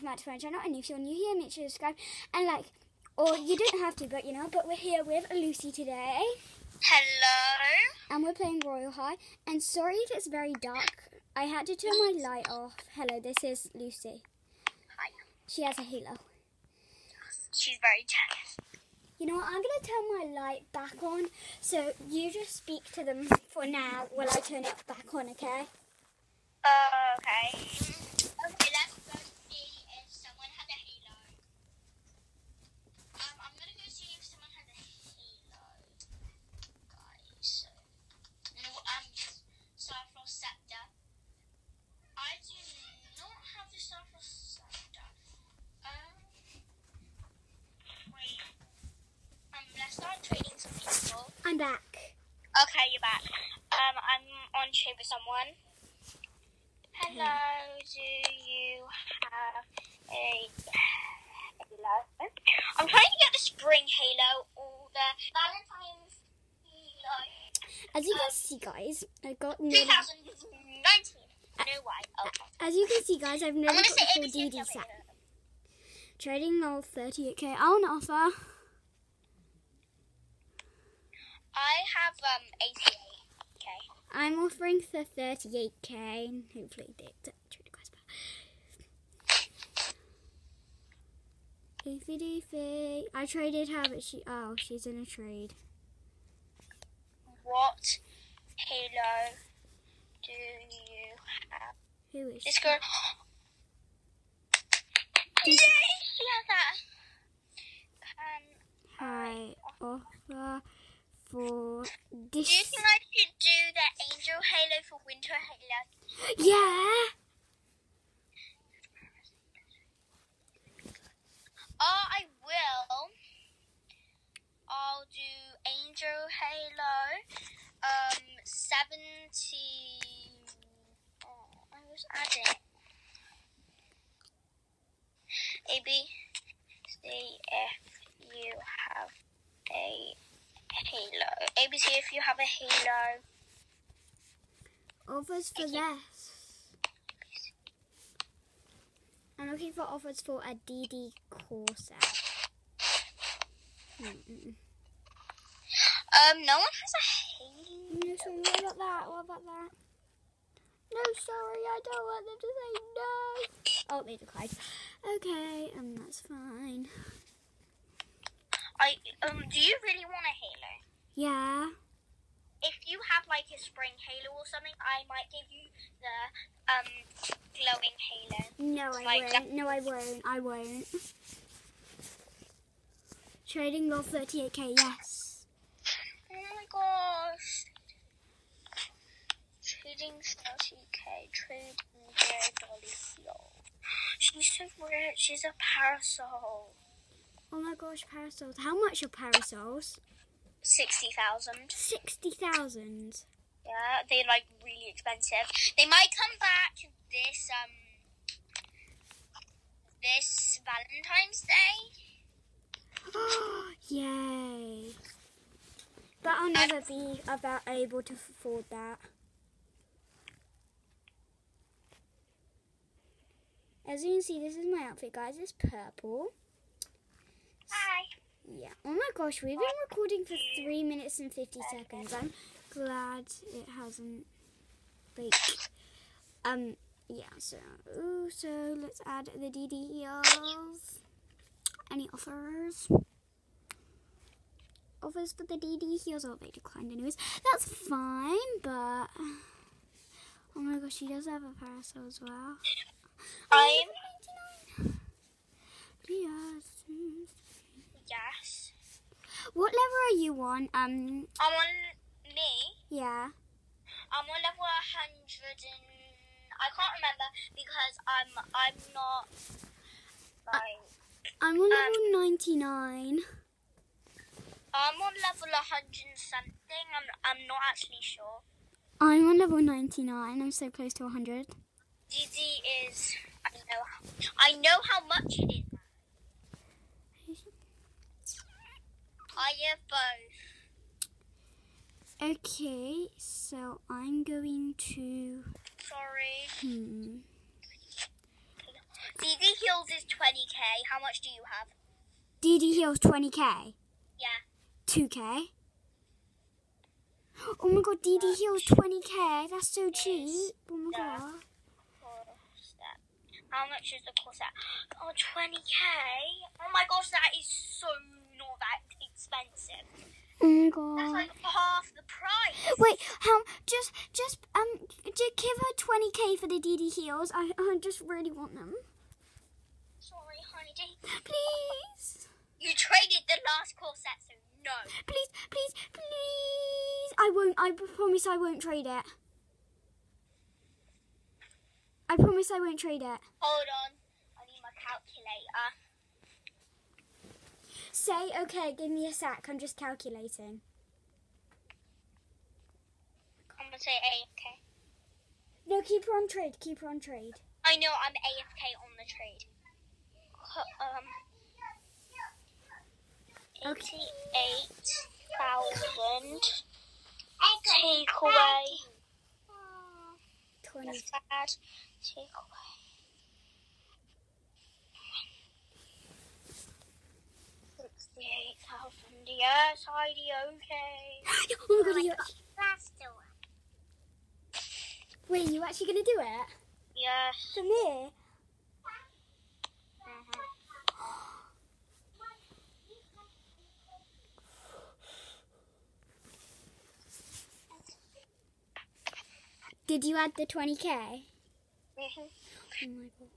welcome back to my channel. And if you're new here, make sure to subscribe and like. Or you don't have to, but you know. But we're here with Lucy today, Hello. and we're playing Royal High. And sorry if it's very dark. I had to turn my light off. Hello, this is Lucy. Hi. She has a halo. She's very jealous. You know what? I'm gonna turn my light back on. So you just speak to them for now while I turn it back on. Okay? Uh, okay. Okay, let's go see if someone had a halo. Um, I'm gonna go see if someone had a halo. Guys. No, um, Starfrost Scepter. I do not have the Starfrost Scepter. Um, wait. Um, let's start trading some people. I'm back. Okay, you're back. Um, I'm on chat with someone. Hello, do you have a halo? I'm trying to get the spring halo or the Valentine's halo. As you can Um, see, guys, I got nearly. 2019. No why. Okay. As you can see, guys, I've I'm nearly gonna got say the full DD set. Trading roll 38k on offer. I have um 88. Okay. I'm offering for 38k, and hopefully they accept the trade request. Doofy doofy. I traded her, but she. Oh, she's in a trade. What halo do you have? Who is This she? girl. Yay! She has that. Can I offer for Do you think I should do the angel halo for winter halo? Yeah. Oh, I will. I'll do angel halo. Um, seventy. Oh, I was adding. A B C if you have a halo. A B C if you have a halo. Offers for less. I'm looking for offers for a DD Corset. Mm-mm. Um, no one has a halo. No, sorry, what about that? What about that? No, sorry, I don't want them to say no. Oh, they declined. Okay, um, that's fine. I um. Do you really want a halo? Yeah. if you have like a spring halo or something, I might give you the um glowing halo. No, I Like won't. No, I won't. I won't. Trading roll 38k, yes. Oh my gosh. Trading thirty k, trading rare dolly. She's so rare. She's a parasol. Oh my gosh, parasols. How much are parasols? Sixty thousand. 60,000. Yeah, they're like really expensive. They might come back this um this Valentine's Day. Yay. But I'll never be about able to afford that. As you can see, this is my outfit, guys. It's purple. Yeah. Oh my gosh, we've been recording for 3 minutes and 50 seconds. I'm glad it hasn't, like, um, yeah, so, ooh, so let's add the DD heels. Any offers? Offers for the DD heels? Oh, they declined anyways. That's fine, but, oh my gosh, she does have a parasol as well. I'm 99. Yes. Yes. What level are you on? Um, I'm on me. yeah. I'm on level 100 and I can't remember because I'm I'm not like I'm on level 99. I'm on level 100 and something. I'm I'm not actually sure. I'm on level 99. I'm so close to 100. DD is I don't know. I know how much it is. I have both. Okay, so I'm going to. Sorry. Hmm. DD Heels 20k. How much do you have? DD Heels 20k. Yeah. 2k. Oh my god, DD Heels 20k. That's so cheap. Oh my god. How much is the corset? Oh, 20k. Oh my gosh, that is so not that expensive. Oh my That's like half the price. Wait, how? Just, just, um, just give her 20k for the DD Heels. I, I just really want them. Sorry, honey. Please. You traded the last corset, so no. Please, please, please. I won't. I promise I won't trade it. I promise I won't trade it. Hold on. I need my calculator. Say, okay, give me a sec. I'm just calculating. I'm gonna say AFK. No, keep her on trade. Keep her on trade. I know I'm AFK on the trade. Um, Okay. eighty-eight thousand. Take away. 20. That's bad. Take away. Sixty-eight thousand. Yes, Heidi. Okay. oh my god, are you actually, That's the one. wait, you actually gonna do it? Yes. For me? Did you add the 20k? Mhm. Oh my god.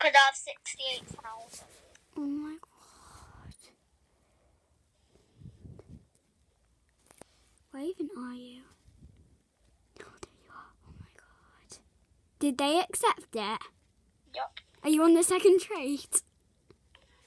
Could have sixty-eight thousand? Oh my god. Where even are you? Oh, there you are. Oh my god. Did they accept it? Yup. Are you on the second trade?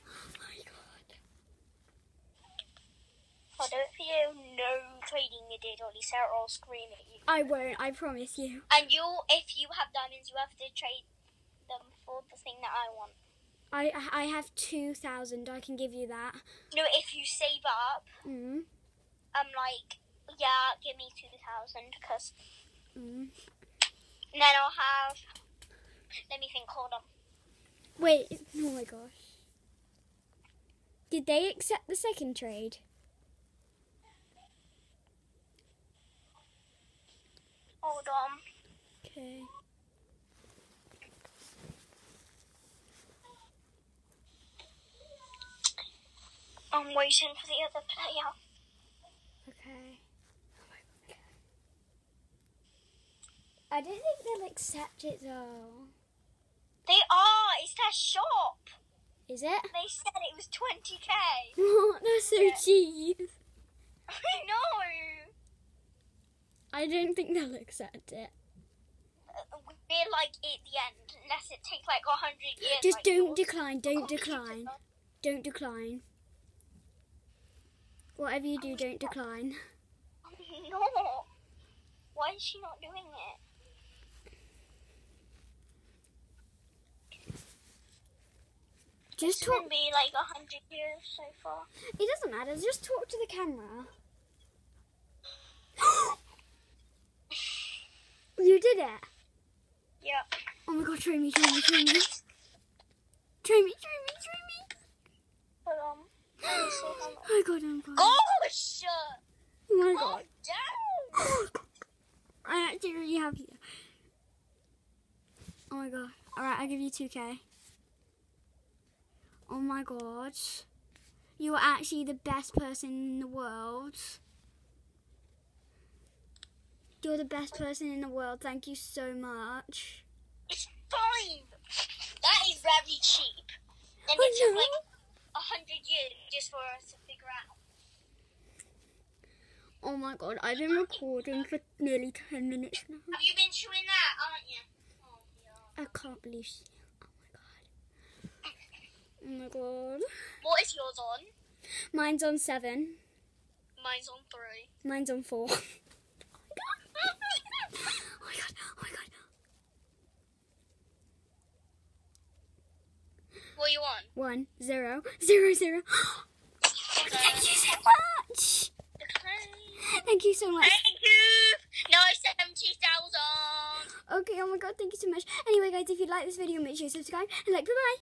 Oh my god. I'll do it for you. No trading you did, Ollie. Sarah will scream at you. I won't, I promise you. And you, if you have diamonds, you have to trade them for the thing that I want. I I have 2,000. I can give you that. No, if you save up, Mm. I'm like, yeah, give me two thousand, cause Mm. and then I'll have. Let me think. Hold on. Wait, oh my gosh. Did they accept the second trade? Hold on. Okay. I'm waiting for the other player. Okay. Oh I don't think they'll accept it though. They are. It's their shop. Is it? They said it was twenty k. Oh, that's so Yeah. cheap. I know. I don't think they'll accept it. Uh, We're like at the end, unless it takes like a hundred years. Just like don't yours. decline. Don't decline. Don't decline. Whatever you do, don't decline. No. Why is she not doing it? Just It's talk. gonna be like a hundred years so far. It doesn't matter. Just talk to the camera. you did it. Yeah. Oh my god, try me, try me, try me. Try me, try me, try me. But um. let me see how much- Oh my god, oh my god. Gosh! Oh my god. down. I'm actually really happy. Oh my god. Alright, I'll give you 2k. Oh my god. You are actually the best person in the world. You're the best person in the world. Thank you so much. It's fine. That is very cheap. And I it took know. like a hundred years just for us to figure out. Oh my god, I've been recording for nearly 10 minutes now. Have you been chewing that, aren't you? Oh, yeah. I can't believe she. Oh my god. What is yours on? Mine's on 7. Mine's on three. Mine's on 4. oh my god. Oh my god. Oh my god. What you want? One, zero, zero, zero. Thank you so much. Okay. Thank you so much. Thank you. No, seventy thousand. Okay, oh my god, thank you so much. Anyway, guys, if you like this video, make sure you subscribe and like. Bye bye.